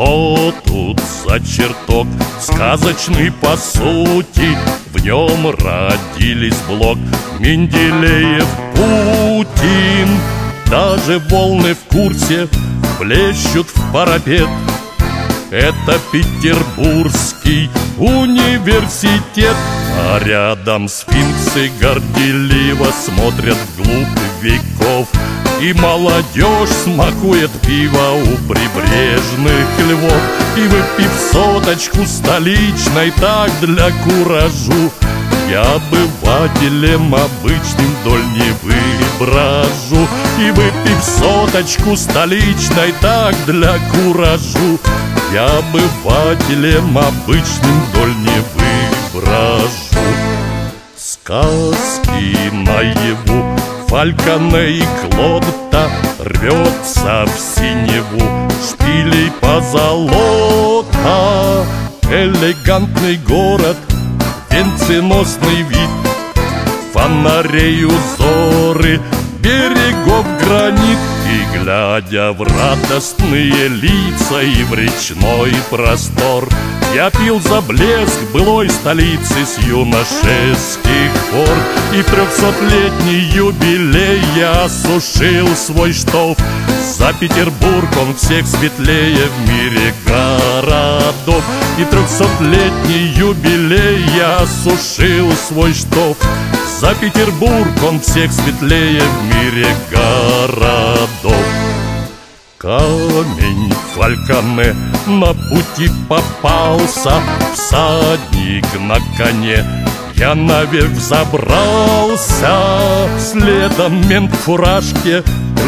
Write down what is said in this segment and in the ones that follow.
Что тут за чертог сказочный по сути. В нем родились Блок, Менделеев, Путин. Даже волны в курсе плещут в парапет это Петербургский университет. А рядом сфинксы горделиво смотрят вглубь веков. И молодежь смакует пиво у прибрежных львов. И выпив соточку столичной так для куражу. Я обывателем обычным вдоль Невы брожу И выпив соточку столичной так для куражу Я обывателем обычным вдоль Невы брожу Сказки наяву Фальконе и Клодта Рвется в синеву. Шпилей позолота Элегантный город венценосный вид. Фонарей узоры, берегов гранит И глядя в радостные лица и в речной простор Я пил за блеск былой столицы с юношеских пор И трехсотлетний юбилей я осушил свой штоф. За Петербург он всех светлее в мире городов. И трехсотлетний юбилей я осушил свой штоф. За Петербург он всех светлее в мире городов Камень фальконе на пути попался Всадник на коне. Я наверх забрался Следом мент фуражке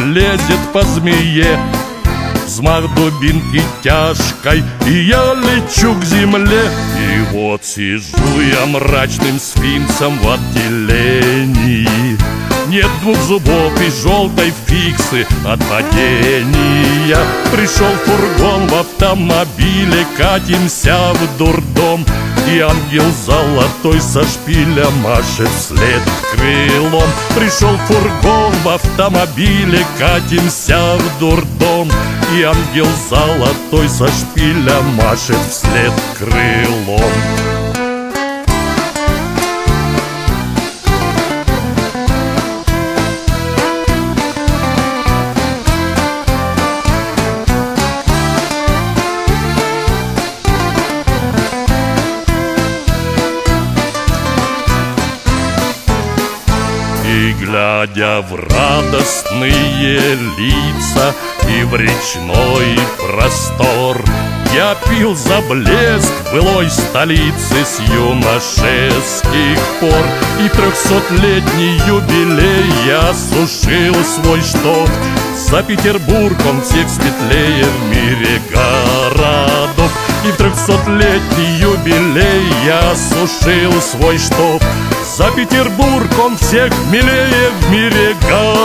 лезет по змее. Взмах дубинки тяжкой И я лечу к земле. И вот сижу я мрачным сфинксом в отделении нет двух зубов и желтой фиксы. От падения Пришел фургон в автомобиле, катимся в дурдом. И ангел золотой со шпиля машет вслед крылом. Пришел фургон в автомобиле, катимся в дурдом. И ангел золотой со шпиля машет вслед крылом глядя в радостные лица И в речной простор. Я пил за блеск былой столицы С юношеских пор И трехсотлетний юбилей Я сушил свой штоф За Петербург он всех светлее в мире городов И в трехсотлетний юбилей Я сушил свой штоф за Петербург он всех милее в мире городов